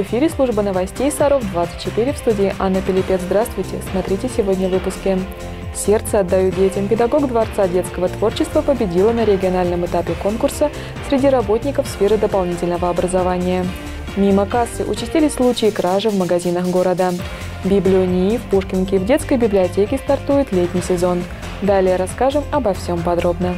В эфире служба новостей Саров-24 в студии Анна Пилипец. Здравствуйте. Смотрите сегодня в выпуске. «Сердце отдаю детям». Педагог Дворца детского творчества победила на региональном этапе конкурса среди работников сферы дополнительного образования. Мимо кассы участились случаи кражи в магазинах города. Библию НИИ в Пушкинке в детской библиотеке стартует летний сезон. Далее расскажем обо всем подробно.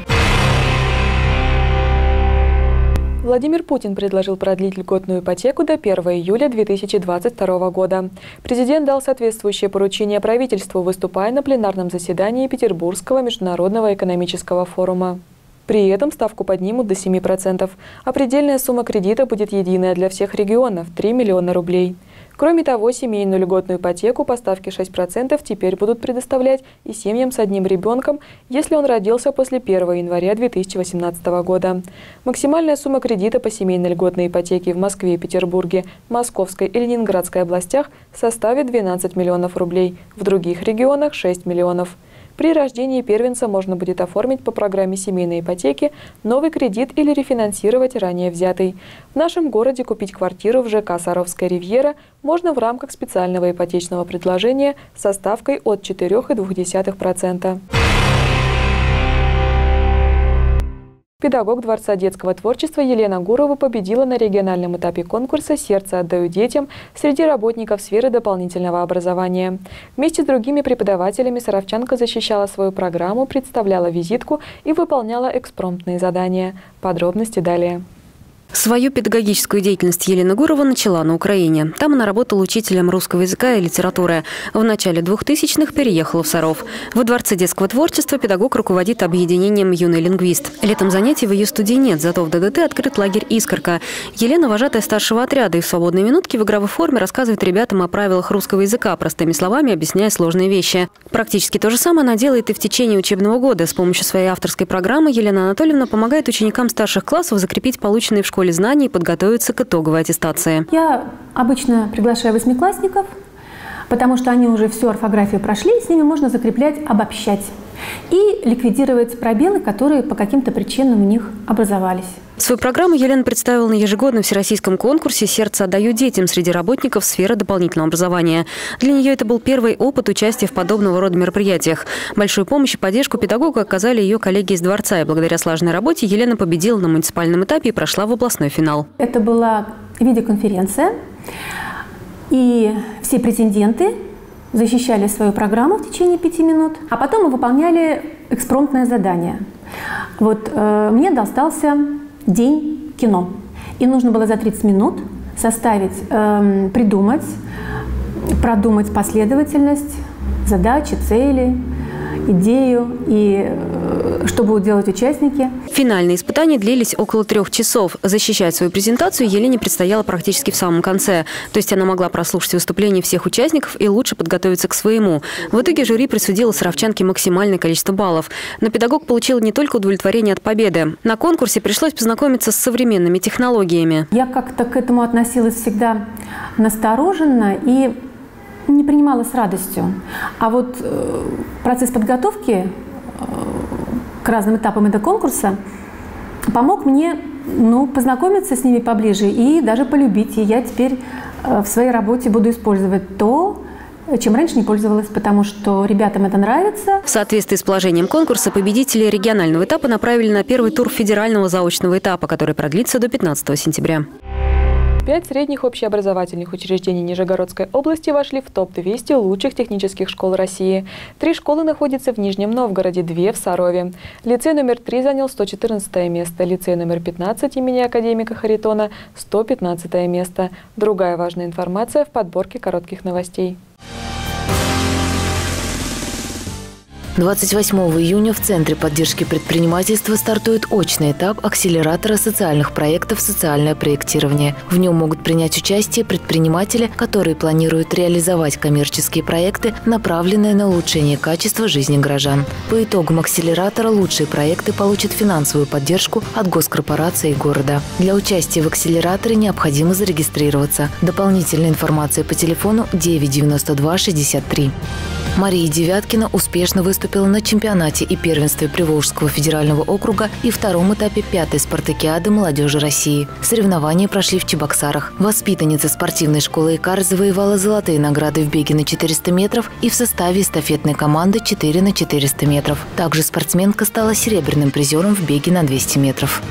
Владимир Путин предложил продлить льготную ипотеку до 1 июля 2022 года. Президент дал соответствующее поручение правительству, выступая на пленарном заседании Петербургского международного экономического форума. При этом ставку поднимут до 7%, а предельная сумма кредита будет единая для всех регионов – 3 миллиона рублей. Кроме того, семейную льготную ипотеку по ставке 6% теперь будут предоставлять и семьям с одним ребенком, если он родился после 1 января 2018 года. Максимальная сумма кредита по семейной льготной ипотеке в Москве, Петербурге, Московской и Ленинградской областях составит 12 миллионов рублей, в других регионах – 6 миллионов. При рождении первенца можно будет оформить по программе семейной ипотеки новый кредит или рефинансировать ранее взятый. В нашем городе купить квартиру в ЖК «Саровская ривьера» можно в рамках специального ипотечного предложения со ставкой от 4,2%. Педагог Дворца детского творчества Елена Гурова победила на региональном этапе конкурса «Сердце отдаю детям» среди работников сферы дополнительного образования. Вместе с другими преподавателями Саровчанка защищала свою программу, представляла визитку и выполняла экспромтные задания. Подробности далее. Свою педагогическую деятельность Елена Гурова начала на Украине. Там она работала учителем русского языка и литературы. В начале 2000-х переехала в Саров. Во Дворце детского творчества педагог руководит объединением «Юный лингвист». Летом занятий в ее студии нет, зато в ДДТ открыт лагерь «Искорка». Елена – вожатая старшего отряда и в свободные минутки в игровой форме рассказывает ребятам о правилах русского языка, простыми словами объясняя сложные вещи. Практически то же самое она делает и в течение учебного года. С помощью своей авторской программы Елена Анатольевна помогает ученикам старших классов закрепить полученные в школе школе знаний подготовиться к итоговой аттестации. Я обычно приглашаю восьмиклассников, потому что они уже всю орфографию прошли, с ними можно закреплять, обобщать и ликвидировать пробелы, которые по каким-то причинам у них образовались. Свою программу Елена представила на ежегодном всероссийском конкурсе «Сердце отдаю детям» среди работников сферы дополнительного образования. Для нее это был первый опыт участия в подобного рода мероприятиях. Большую помощь и поддержку педагогу оказали ее коллеги из Дворца, и благодаря слаженной работе Елена победила на муниципальном этапе и прошла в областной финал. Это была видеоконференция, и все претенденты защищали свою программу в течение пяти минут, а потом мы выполняли экспромтное задание. Вот э, мне достался день кино. И нужно было за 30 минут составить, э, придумать, продумать последовательность, задачи, цели, идею и э, что будут делать участники. Финальные испытания длились около трех часов. Защищать свою презентацию Елене предстояло практически в самом конце. То есть она могла прослушать выступления всех участников и лучше подготовиться к своему. В итоге жюри присудило саровчанке максимальное количество баллов. Но педагог получил не только удовлетворение от победы. На конкурсе пришлось познакомиться с современными технологиями. Я как-то к этому относилась всегда настороженно и не принимала с радостью. А вот э, процесс подготовки э, к разным этапам этого конкурса помог мне ну, познакомиться с ними поближе и даже полюбить. И я теперь э, в своей работе буду использовать то, чем раньше не пользовалась, потому что ребятам это нравится. В соответствии с положением конкурса победители регионального этапа направили на первый тур федерального заочного этапа, который продлится до 15 сентября. Пять средних общеобразовательных учреждений Нижегородской области вошли в топ-200 лучших технических школ России. Три школы находятся в Нижнем Новгороде, две в Сарове. Лицей номер 3 занял 114 место, лицей номер 15 имени академика Харитона – 115 место. Другая важная информация в подборке коротких новостей. 28 июня в Центре поддержки предпринимательства стартует очный этап акселератора социальных проектов «Социальное проектирование». В нем могут принять участие предприниматели, которые планируют реализовать коммерческие проекты, направленные на улучшение качества жизни горожан. По итогам акселератора лучшие проекты получат финансовую поддержку от госкорпорации и города. Для участия в акселераторе необходимо зарегистрироваться. Дополнительная информация по телефону 992 63. Мария Девяткина успешно выступила на чемпионате и первенстве Приволжского федерального округа и втором этапе пятой спартакиады молодежи России. Соревнования прошли в Чебоксарах. Воспитанница спортивной школы «Икар» завоевала золотые награды в беге на 400 метров и в составе эстафетной команды 4 на 400 метров. Также спортсменка стала серебряным призером в беге на 200 метров.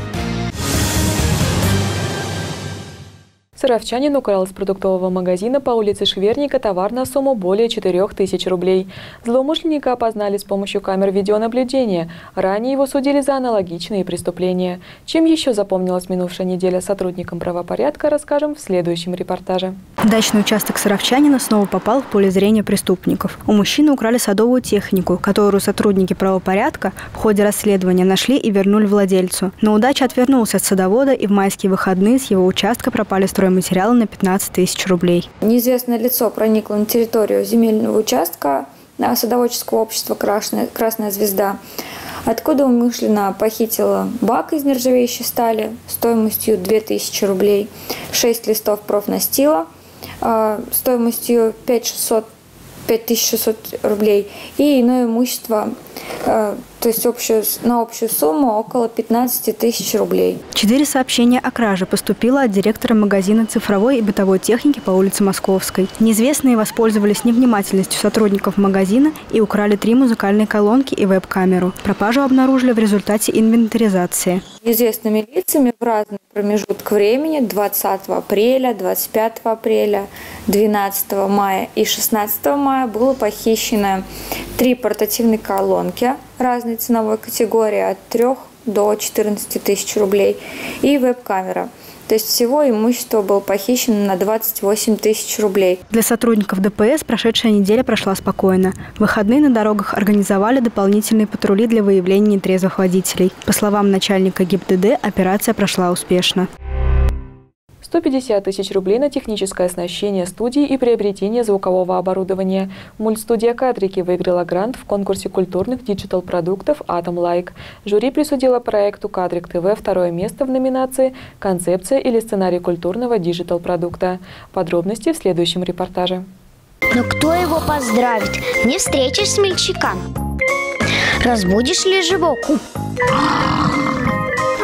Саровчанин украл из продуктового магазина по улице Шверника товар на сумму более 4 тысяч рублей. Злоумышленника опознали с помощью камер видеонаблюдения. Ранее его судили за аналогичные преступления. Чем еще запомнилась минувшая неделя сотрудникам правопорядка, расскажем в следующем репортаже. Дачный участок Саровчанина снова попал в поле зрения преступников. У мужчины украли садовую технику, которую сотрудники правопорядка в ходе расследования нашли и вернули владельцу. Но удача отвернулся от садовода, и в майские выходные с его участка пропали строй материалы на 15 тысяч рублей. Неизвестное лицо проникло на территорию земельного участка садоводческого общества «Красная, Красная звезда», откуда умышленно похитила бак из нержавеющей стали стоимостью 2000 рублей, 6 листов профнастила а, стоимостью 5600 5600 рублей и иное имущество то есть общую, на общую сумму около 15 тысяч рублей. Четыре сообщения о краже поступило от директора магазина цифровой и бытовой техники по улице Московской. Неизвестные воспользовались невнимательностью сотрудников магазина и украли три музыкальные колонки и веб-камеру. Пропажу обнаружили в результате инвентаризации. Неизвестными лицами в разный промежуток времени 20 апреля, 25 апреля, 12 мая и 16 мая было похищено три портативные колонки разной ценовой категории от 3 до 14 тысяч рублей и веб-камера. То есть всего имущество было похищено на 28 тысяч рублей. Для сотрудников ДПС прошедшая неделя прошла спокойно. В выходные на дорогах организовали дополнительные патрули для выявления нетрезвых водителей. По словам начальника ГИБДД, операция прошла успешно. 150 тысяч рублей на техническое оснащение студии и приобретение звукового оборудования. Мультстудия «Кадрики» выиграла грант в конкурсе культурных digital-продуктов «Атом Like». Жюри присудило проекту «Кадрик ТВ» второе место в номинации «Концепция или сценарий культурного digital-продукта». Подробности в следующем репортаже. Но кто его поздравит? Не встречишь смельчака. Разбудишь ли живого?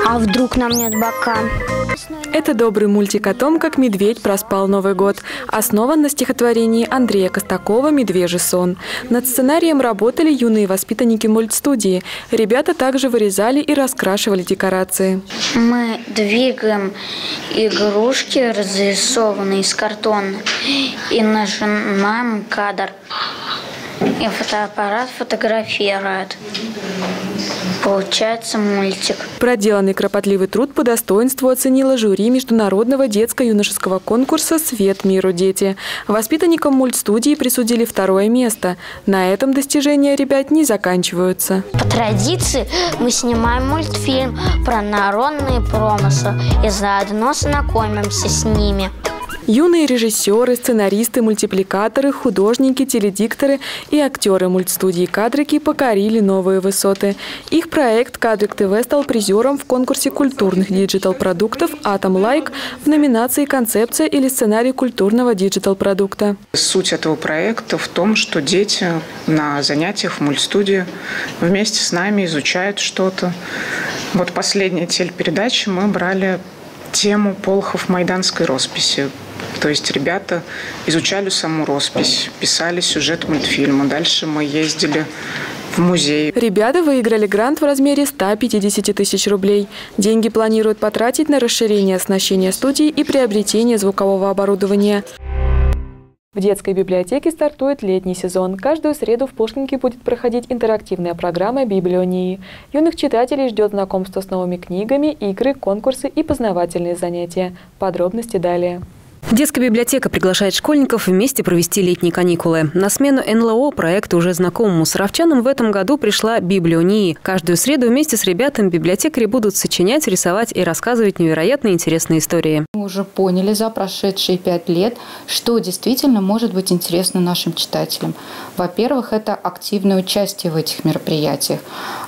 А вдруг намнет бока? Это добрый мультик о том, как медведь проспал Новый год. Основан на стихотворении Андрея Костакова «Медвежий сон». Над сценарием работали юные воспитанники мультстудии. Ребята также вырезали и раскрашивали декорации. Мы двигаем игрушки, разрисованные из картона, и нажимаем кадр. И фотоаппарат фотографирует. Получается мультик. Проделанный кропотливый труд по достоинству оценила жюри международного детско-юношеского конкурса «Свет миру дети». Воспитанникам мультстудии присудили второе место. На этом достижения ребят не заканчиваются. По традиции мы снимаем мультфильм про народные промыслы и заодно знакомимся с ними. Юные режиссеры, сценаристы, мультипликаторы, художники, теледикторы и актеры мультстудии «Кадрики» покорили новые высоты. Их проект «Кадрик ТВ» стал призером в конкурсе культурных digital-продуктов «Атом Like» в номинации «Концепция или сценарий культурного digital-продукта». Суть этого проекта в том, что дети на занятиях в мультстудии вместе с нами изучают что-то. Вот последняя телепередача мы брали тему Полхов майданской росписи. То есть ребята изучали саму роспись, писали сюжет мультфильма. Дальше мы ездили в музей. Ребята выиграли грант в размере 150 тысяч рублей. Деньги планируют потратить на расширение оснащения студии и приобретение звукового оборудования. В детской библиотеке стартует летний сезон. Каждую среду в Пушкинке будет проходить интерактивная программа «Библионии». Юных читателей ждет знакомство с новыми книгами, игры, конкурсы и познавательные занятия. Подробности далее. Детская библиотека приглашает школьников вместе провести летние каникулы. На смену НЛО проекту уже знакомому саровчанам в этом году пришла библионии. Каждую среду вместе с ребятами библиотекари будут сочинять, рисовать и рассказывать невероятно интересные истории. Мы уже поняли за прошедшие пять лет, что действительно может быть интересно нашим читателям. Во-первых, это активное участие в этих мероприятиях.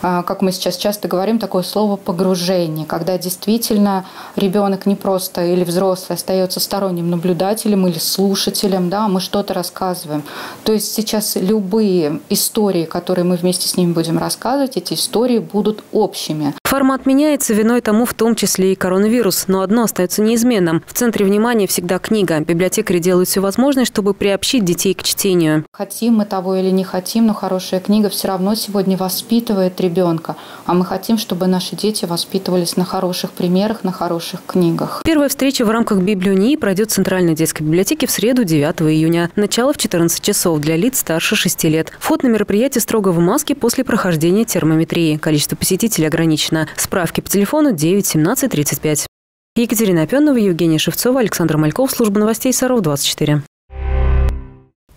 А, как мы сейчас часто говорим, такое слово «погружение», когда действительно ребенок не просто или взрослый остается сторонним наблюдателем или слушателем, да, мы что-то рассказываем. То есть сейчас любые истории, которые мы вместе с ними будем рассказывать, эти истории будут общими. Формат меняется, виной тому в том числе и коронавирус. Но одно остается неизменным. В центре внимания всегда книга. Библиотекари делают все возможное, чтобы приобщить детей к чтению. Хотим мы того или не хотим, но хорошая книга все равно сегодня воспитывает ребенка. А мы хотим, чтобы наши дети воспитывались на хороших примерах, на хороших книгах. Первая встреча в рамках библионии пройдет в Центральной детской библиотеке в среду 9 июня. Начало в 14 часов для лиц старше 6 лет. Вход на мероприятие строго в маске после прохождения термометрии. Количество посетителей ограничено. Справки по телефону 9 17 35. Екатерина Опенова, Евгения Шевцова, Александр Мальков, служба новостей Саров 24.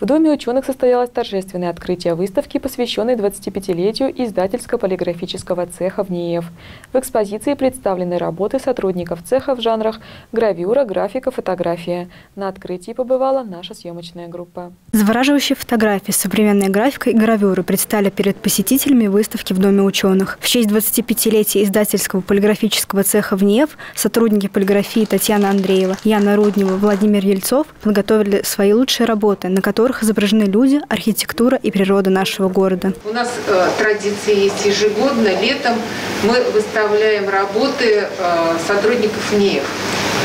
В Доме ученых состоялось торжественное открытие выставки, посвященной 25-летию издательско-полиграфического цеха в НИЕФ. В экспозиции представлены работы сотрудников цеха в жанрах гравюра, графика, фотография. На открытии побывала наша съемочная группа. Завораживающие фотографии, современная графика и гравюры предстали перед посетителями выставки в Доме ученых. В честь 25-летия издательского полиграфического цеха в НИЕФ сотрудники полиграфии Татьяна Андреева, Яна Руднева, Владимир Ельцов подготовили свои лучшие работы, на которых которых изображены люди, архитектура и природа нашего города. У нас э, традиции есть ежегодно. Летом мы выставляем работы э, сотрудников НИЕФ.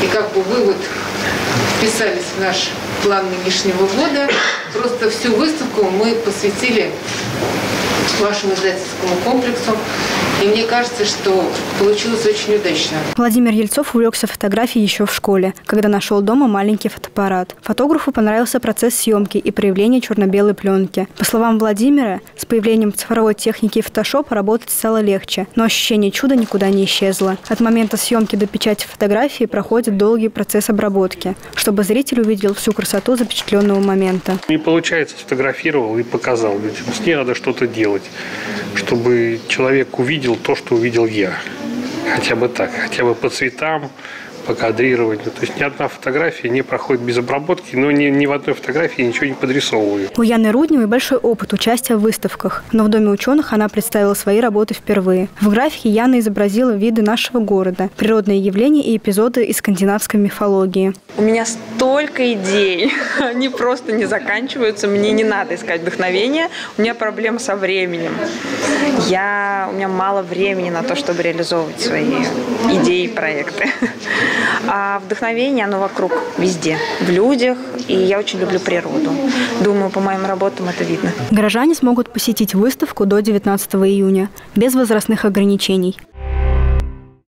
И как бы вы вот вписались в наш план нынешнего года. Просто всю выставку мы посвятили вашему издательскому комплексу. И мне кажется, что получилось очень удачно. Владимир Ельцов увлекся фотографией еще в школе, когда нашел дома маленький фотоаппарат. Фотографу понравился процесс съемки и проявления черно-белой пленки. По словам Владимира, с появлением цифровой техники и фотошопа работать стало легче, но ощущение чуда никуда не исчезло. От момента съемки до печати фотографии проходит долгий процесс обработки, чтобы зритель увидел всю красоту запечатленного момента. Не получается, сфотографировал и показал. Ведь с ней надо что-то делать, чтобы человек увидел то, что увидел я. Хотя бы так, хотя бы по цветам, по кадрированию. То есть ни одна фотография не проходит без обработки, но ни, ни в одной фотографии ничего не подрисовываю. У Яны Рудневой большой опыт участия в выставках, но в Доме ученых она представила свои работы впервые. В графике Яна изобразила виды нашего города, природные явления и эпизоды из скандинавской мифологии. У меня столько идей, они просто не заканчиваются, мне не надо искать вдохновения, у меня проблема со временем. Я, у меня мало времени на то, чтобы реализовывать свои идеи и проекты. А вдохновение, оно вокруг, везде, в людях, и я очень люблю природу. Думаю, по моим работам это видно. Горожане смогут посетить выставку до 19 июня без возрастных ограничений.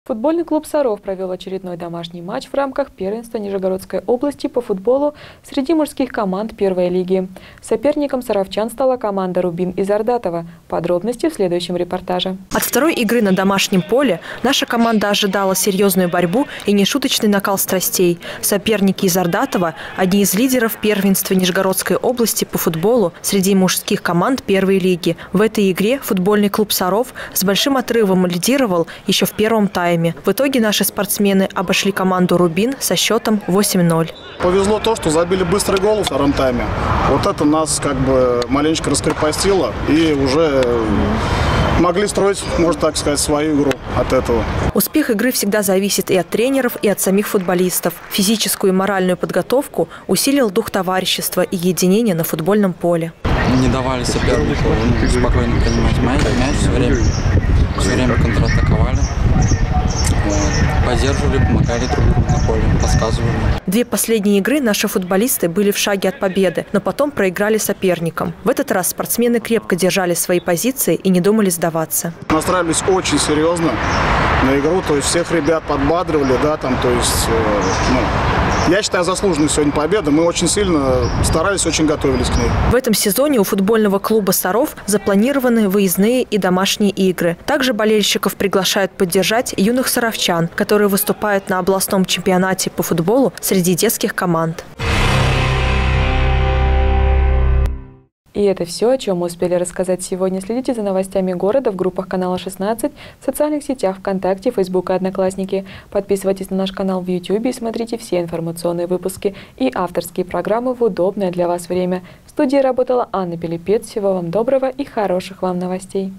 Футбольный клуб «Саров» провел очередной домашний матч в рамках первенства Нижегородской области по футболу среди мужских команд первой лиги. Соперником саровчан стала команда «Рубин» из Ордатова. Подробности в следующем репортаже. От второй игры на домашнем поле наша команда ожидала серьезную борьбу и нешуточный накал страстей. Соперники из Ордатова – одни из лидеров первенства Нижегородской области по футболу среди мужских команд первой лиги. В этой игре футбольный клуб «Саров» с большим отрывом лидировал еще в первом тайме тайме. В итоге наши спортсмены обошли команду «Рубин» со счетом 8-0. Повезло то, что забили быстрый гол в втором тайме. Вот это нас как бы маленечко раскрепостило и уже могли строить, можно так сказать, свою игру от этого. Успех игры всегда зависит и от тренеров, и от самих футболистов. Физическую и моральную подготовку усилил дух товарищества и единения на футбольном поле. Не давали сопернику спокойно принимать мяч, мяч все время, все время контратаковали поддерживали, помогали друг другу на поле, подсказывали. Две последние игры наши футболисты были в шаге от победы, но потом проиграли соперникам. В этот раз спортсмены крепко держали свои позиции и не думали сдаваться. Настраивались очень серьезно на игру, то есть всех ребят подбадривали, да, там, то есть, э, ну, я считаю, заслуженной сегодня победа. Мы очень сильно старались, очень готовились к ней. В этом сезоне у футбольного клуба «Саров» запланированы выездные и домашние игры. Также болельщиков приглашают поддержать юных саровчан, которые выступают на областном чемпионате по футболу среди детских команд. И это все, о чем мы успели рассказать сегодня. Следите за новостями города в группах канала 16, в социальных сетях ВКонтакте, Фейсбук и Одноклассники. Подписывайтесь на наш канал в YouTube и смотрите все информационные выпуски и авторские программы в удобное для вас время. В студии работала Анна Пелепец. Всего вам доброго и хороших вам новостей.